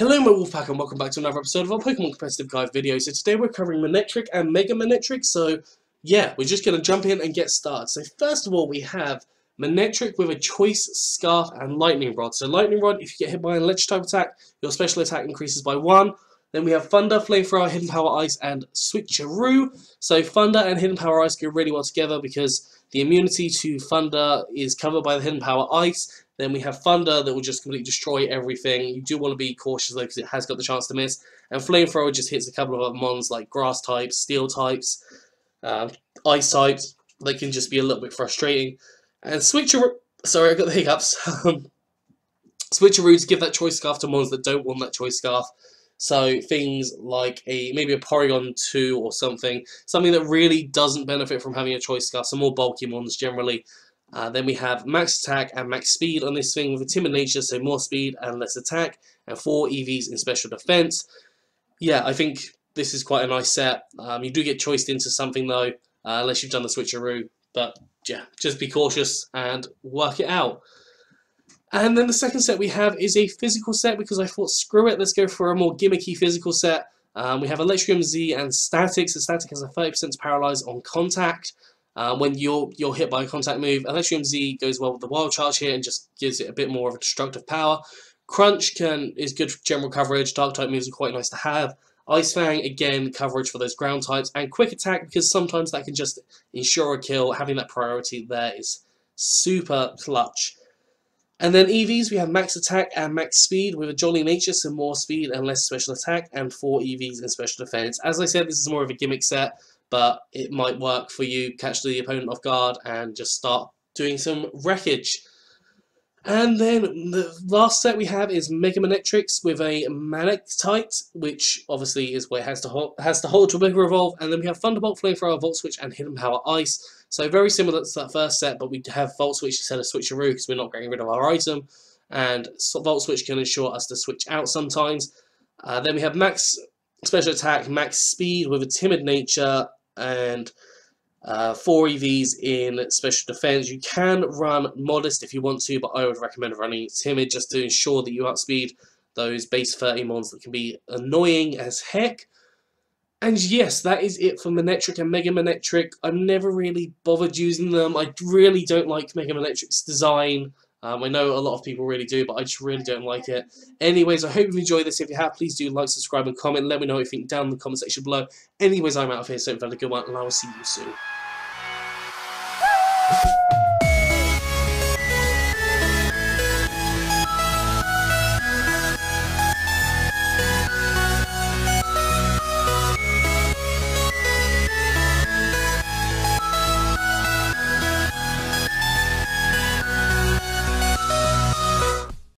Hello my Wolfpack and welcome back to another episode of our Pokemon Competitive Guide video. So today we're covering Manectric and Mega Manectric, so yeah, we're just going to jump in and get started. So first of all we have Manectric with a Choice Scarf and Lightning Rod. So Lightning Rod, if you get hit by an electric type attack, your special attack increases by 1. Then we have Thunder, Flamethrower, Hidden Power Ice, and Switcheroo. So Thunder and Hidden Power Ice go really well together because the immunity to Thunder is covered by the Hidden Power Ice, then we have Thunder that will just completely destroy everything. You do want to be cautious though because it has got the chance to miss. And Flamethrower just hits a couple of other mons like Grass types, Steel types, uh, Ice types. They can just be a little bit frustrating. And Switcher... Sorry, I got the hiccups. Switcheroos give that choice scarf to mons that don't want that choice scarf. So things like a maybe a Porygon 2 or something, something that really doesn't benefit from having a choice scarf, some more bulky mons generally, uh, then we have max attack and max speed on this thing with a timid nature, so more speed and less attack, and four EVs in special defense. Yeah, I think this is quite a nice set. Um, you do get choiced into something though, uh, unless you've done the switcheroo. But yeah, just be cautious and work it out. And then the second set we have is a physical set because I thought, screw it, let's go for a more gimmicky physical set. Um, we have Electrium Z and Static. So Static has a 30% paralyze on contact. Uh, when you're you're hit by a contact move, Electrium Z goes well with the Wild Charge here and just gives it a bit more of a destructive power. Crunch can is good for general coverage. Dark type moves are quite nice to have. Ice Fang, again, coverage for those ground types. And Quick Attack, because sometimes that can just ensure a kill. Having that priority there is super clutch. And then EVs, we have Max Attack and Max Speed with a Jolly Nature, so more speed and less special attack, and 4 EVs in special defense. As I said, this is more of a gimmick set but it might work for you, catch the opponent off guard and just start doing some wreckage. And then the last set we have is Mega Manectrics with a Manectite, which obviously is where it has to hold, has to hold to Mega Evolve, And then we have Thunderbolt, Flamethrower, Volt Switch, and Hidden Power Ice. So very similar to that first set, but we have Volt Switch instead of Switcheroo because we're not getting rid of our item. And Volt Switch can ensure us to switch out sometimes. Uh, then we have Max Special Attack, Max Speed with a Timid Nature, and uh, 4 EVs in special defense. You can run modest if you want to, but I would recommend running timid just to ensure that you outspeed those base 30 mons that can be annoying as heck. And yes, that is it for Manectric and Mega Manectric. I've never really bothered using them. I really don't like Mega Manectric's design. Um, I know a lot of people really do, but I just really don't like it. Anyways, I hope you've enjoyed this. If you have, please do like, subscribe, and comment. Let me know what you think down in the comment section below. Anyways, I'm out of here, so have a good one, and I will see you soon.